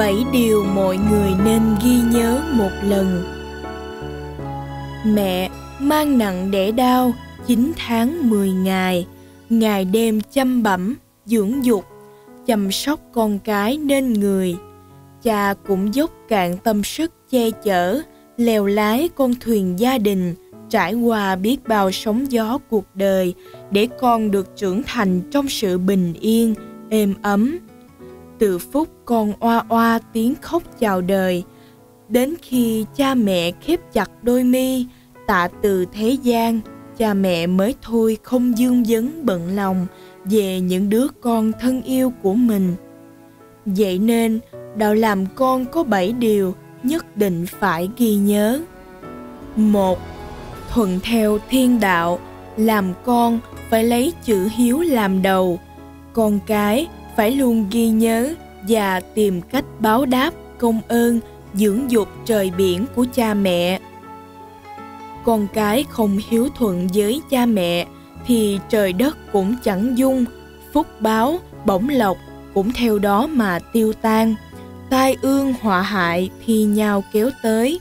bảy điều mọi người nên ghi nhớ một lần. Mẹ, mang nặng đẻ đau 9 tháng 10 ngày ngày đêm chăm bẩm, dưỡng dục, chăm sóc con cái nên người. Cha cũng dốc cạn tâm sức che chở, lèo lái con thuyền gia đình, trải qua biết bao sóng gió cuộc đời để con được trưởng thành trong sự bình yên, êm ấm từ phút con oa oa tiếng khóc chào đời, đến khi cha mẹ khép chặt đôi mi, tạ từ thế gian, cha mẹ mới thôi không dương vấn bận lòng về những đứa con thân yêu của mình. Vậy nên, đạo làm con có bảy điều nhất định phải ghi nhớ. Một, thuận theo thiên đạo, làm con phải lấy chữ hiếu làm đầu. Con cái phải luôn ghi nhớ và tìm cách báo đáp công ơn, dưỡng dục trời biển của cha mẹ. Con cái không hiếu thuận với cha mẹ thì trời đất cũng chẳng dung, phúc báo, bổng lộc cũng theo đó mà tiêu tan. Tai ương họa hại thì nhau kéo tới.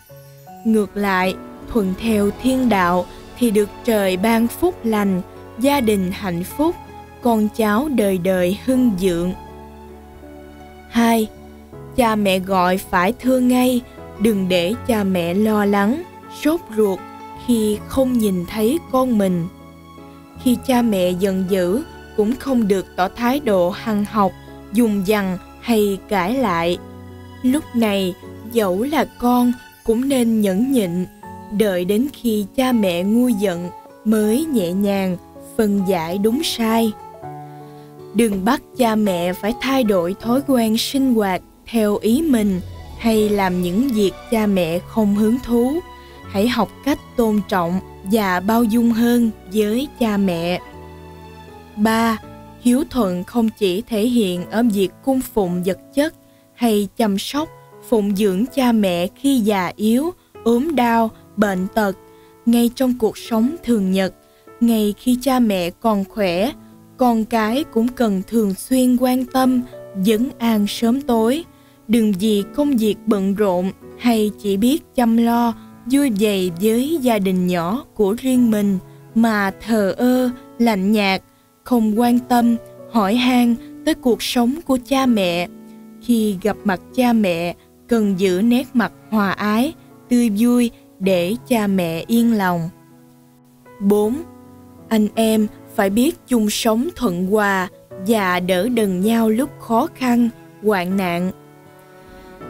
Ngược lại, thuận theo thiên đạo thì được trời ban phúc lành, gia đình hạnh phúc con cháu đời đời hưng dượng. 2. Cha mẹ gọi phải thương ngay, đừng để cha mẹ lo lắng, sốt ruột khi không nhìn thấy con mình. Khi cha mẹ giận dữ cũng không được tỏ thái độ hằng học, dùng dằn hay cãi lại. Lúc này, dẫu là con cũng nên nhẫn nhịn, đợi đến khi cha mẹ ngu giận mới nhẹ nhàng phân giải đúng sai đừng bắt cha mẹ phải thay đổi thói quen sinh hoạt theo ý mình hay làm những việc cha mẹ không hứng thú hãy học cách tôn trọng và bao dung hơn với cha mẹ 3. Hiếu thuận không chỉ thể hiện ở việc cung phụng vật chất hay chăm sóc, phụng dưỡng cha mẹ khi già yếu, ốm đau, bệnh tật, ngay trong cuộc sống thường nhật, ngay khi cha mẹ còn khỏe, con cái cũng cần thường xuyên quan tâm, vấn an sớm tối đừng vì công việc bận rộn hay chỉ biết chăm lo, vui dày với gia đình nhỏ của riêng mình, mà thờ ơ, lạnh nhạt, không quan tâm, hỏi han tới cuộc sống của cha mẹ khi gặp mặt cha mẹ, cần giữ nét mặt hòa ái, tươi vui để cha mẹ yên lòng 4. Anh em phải biết chung sống thuận hòa và đỡ đần nhau lúc khó khăn, hoạn nạn.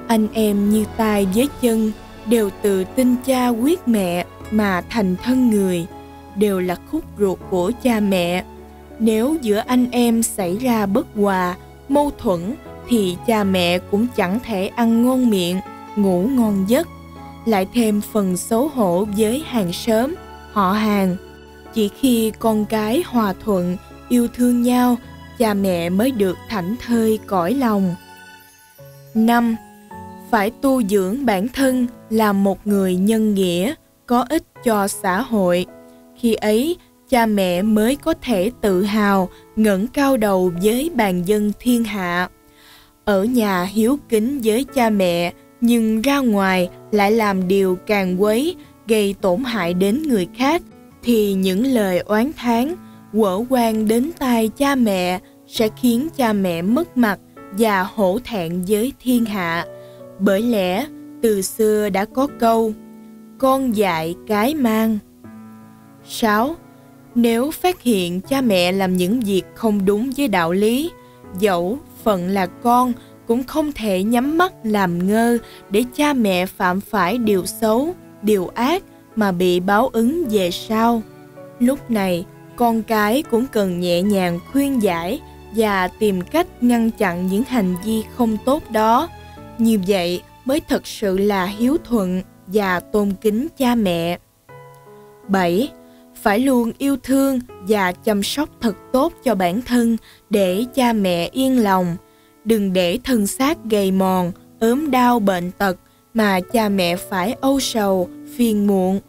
Anh em như tay với chân đều từ tinh cha quyết mẹ mà thành thân người, đều là khúc ruột của cha mẹ. Nếu giữa anh em xảy ra bất hòa, mâu thuẫn thì cha mẹ cũng chẳng thể ăn ngon miệng, ngủ ngon giấc, lại thêm phần xấu hổ với hàng xóm, họ hàng chỉ khi con cái hòa thuận, yêu thương nhau, cha mẹ mới được thảnh thơi cõi lòng. Năm, phải tu dưỡng bản thân là một người nhân nghĩa, có ích cho xã hội. Khi ấy, cha mẹ mới có thể tự hào, ngẩng cao đầu với bàn dân thiên hạ. Ở nhà hiếu kính với cha mẹ, nhưng ra ngoài lại làm điều càng quấy, gây tổn hại đến người khác thì những lời oán thán quở quan đến tai cha mẹ sẽ khiến cha mẹ mất mặt và hổ thẹn với thiên hạ bởi lẽ từ xưa đã có câu con dạy cái mang 6. Nếu phát hiện cha mẹ làm những việc không đúng với đạo lý, dẫu phận là con cũng không thể nhắm mắt làm ngơ để cha mẹ phạm phải điều xấu, điều ác mà bị báo ứng về sau. Lúc này, con cái cũng cần nhẹ nhàng khuyên giải và tìm cách ngăn chặn những hành vi không tốt đó. Như vậy mới thật sự là hiếu thuận và tôn kính cha mẹ. 7. Phải luôn yêu thương và chăm sóc thật tốt cho bản thân để cha mẹ yên lòng. Đừng để thân xác gầy mòn, ốm đau bệnh tật mà cha mẹ phải âu sầu, phiền muộn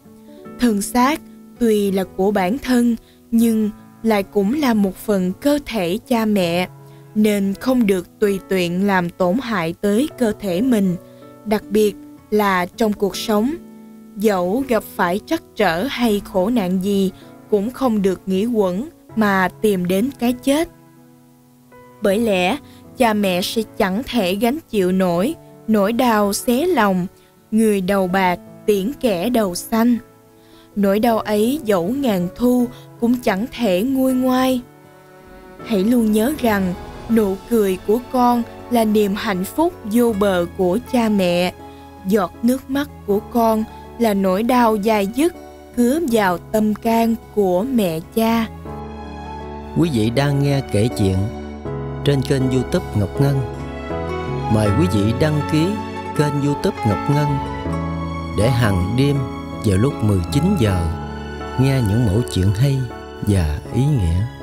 thân xác tuy là của bản thân nhưng lại cũng là một phần cơ thể cha mẹ nên không được tùy tiện làm tổn hại tới cơ thể mình, đặc biệt là trong cuộc sống. Dẫu gặp phải trắc trở hay khổ nạn gì cũng không được nghĩ quẩn mà tìm đến cái chết. Bởi lẽ, cha mẹ sẽ chẳng thể gánh chịu nổi nỗi đau xé lòng, người đầu bạc tiễn kẻ đầu xanh. Nỗi đau ấy dẫu ngàn thu cũng chẳng thể nguôi ngoai. Hãy luôn nhớ rằng nụ cười của con là niềm hạnh phúc vô bờ của cha mẹ. Giọt nước mắt của con là nỗi đau dài dứt cứa vào tâm can của mẹ cha. Quý vị đang nghe kể chuyện trên kênh youtube Ngọc Ngân. Mời quý vị đăng ký kênh youtube Ngọc Ngân để hàng đêm vào lúc 19 giờ nghe những mẫu chuyện hay và ý nghĩa.